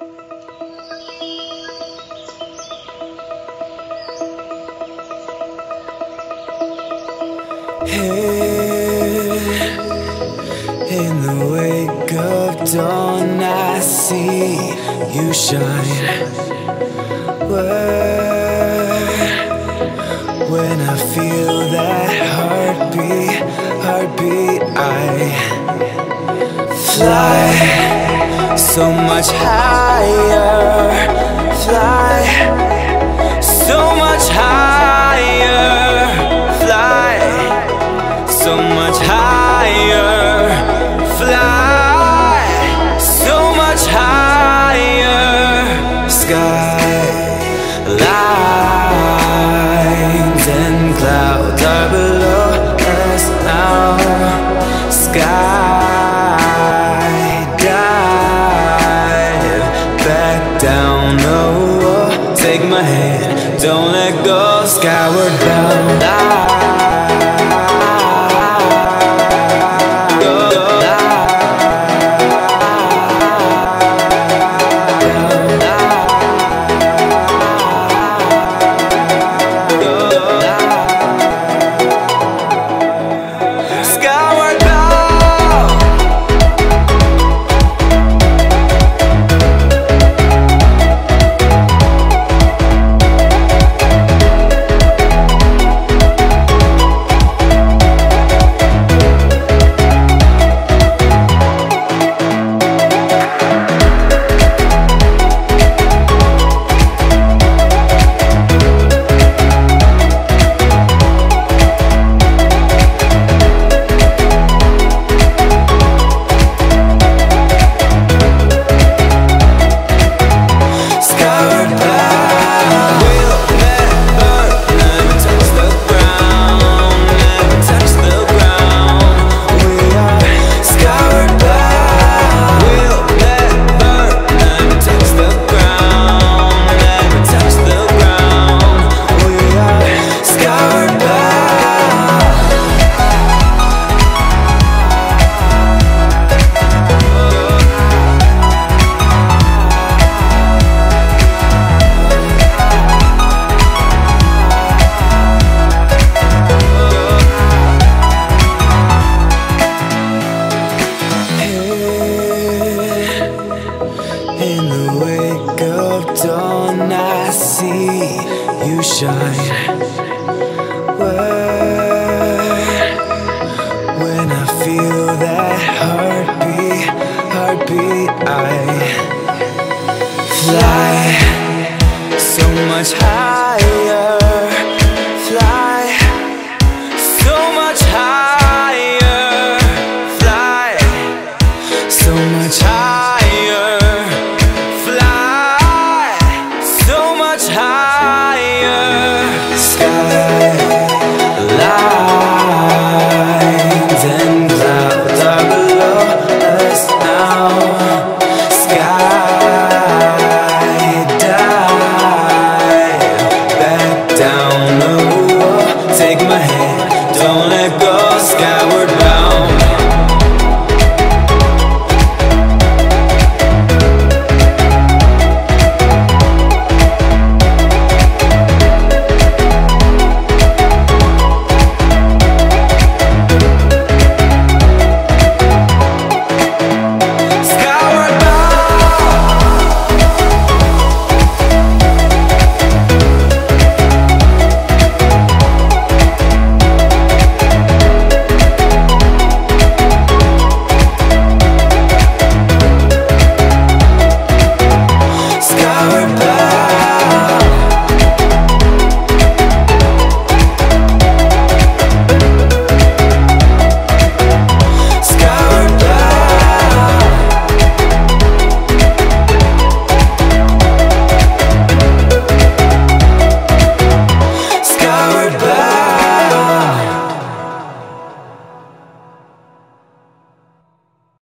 Here in the wake of dawn, I see you shine. When I feel that heartbeat, heartbeat, I fly so much higher, fly down, oh, take my hand, don't let go, skyward bound. Skyward dawn, I see you shine. When I feel that heartbeat, heartbeat, I fly so much higher,